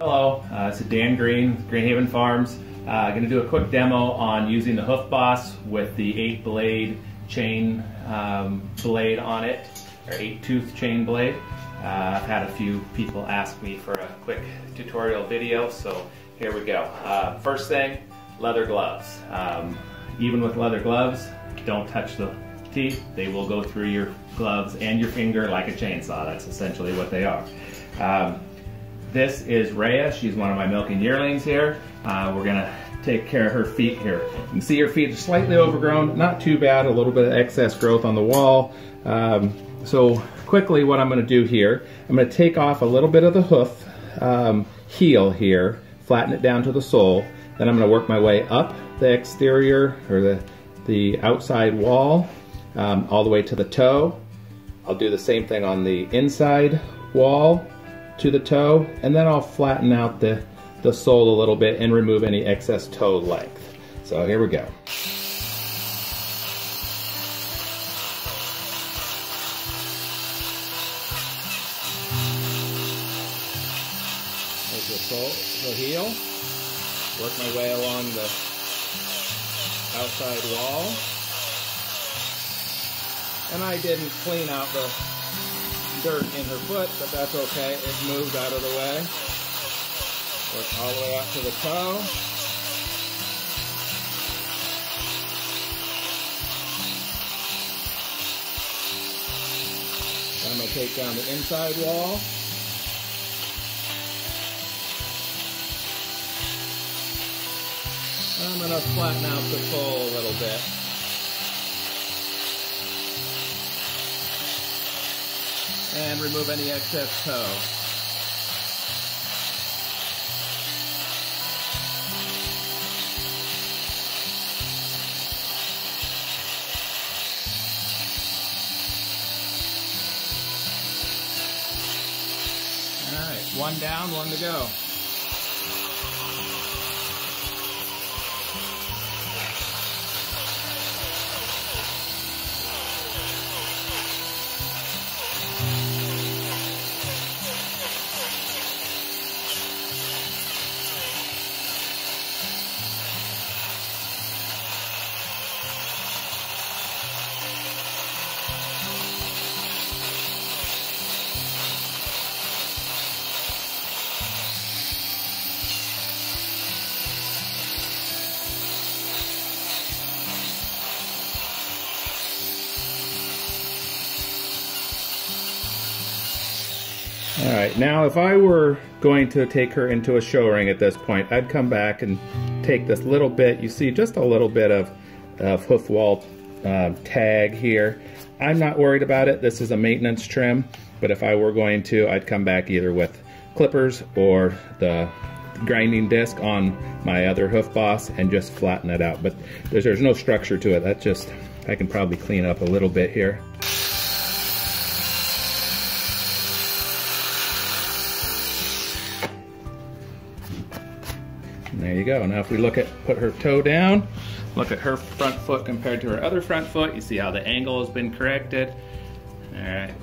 Hello, uh, this is Dan Green, Greene Haven Farms. Uh, going to do a quick demo on using the Hoof Boss with the 8 blade chain um, blade on it, or 8 tooth chain blade. Uh, I've had a few people ask me for a quick tutorial video, so here we go. Uh, first thing, leather gloves. Um, even with leather gloves, don't touch the teeth. They will go through your gloves and your finger like a chainsaw. That's essentially what they are. Um, this is Rhea. She's one of my milking yearlings here. Uh, we're gonna take care of her feet here. You can see her feet are slightly overgrown, not too bad, a little bit of excess growth on the wall. Um, so quickly what I'm gonna do here, I'm gonna take off a little bit of the hoof um, heel here, flatten it down to the sole, then I'm gonna work my way up the exterior or the, the outside wall um, all the way to the toe. I'll do the same thing on the inside wall to the toe, and then I'll flatten out the, the sole a little bit and remove any excess toe length. So here we go. There's the sole, the heel. Work my way along the outside wall. And I didn't clean out the dirt in her foot, but that's okay. It moved out of the way. Work all the way out to the toe. I'm going to take down the inside wall. I'm going to flatten out the sole a little bit. And remove any excess right, one down, one to go. All right, now if I were going to take her into a show ring at this point, I'd come back and take this little bit. You see just a little bit of, of hoof wall uh, tag here. I'm not worried about it. This is a maintenance trim, but if I were going to, I'd come back either with clippers or the grinding disc on my other hoof boss and just flatten it out. But there's, there's no structure to it. That's just, I can probably clean up a little bit here. There you go. Now if we look at, put her toe down, look at her front foot compared to her other front foot, you see how the angle has been corrected. All right,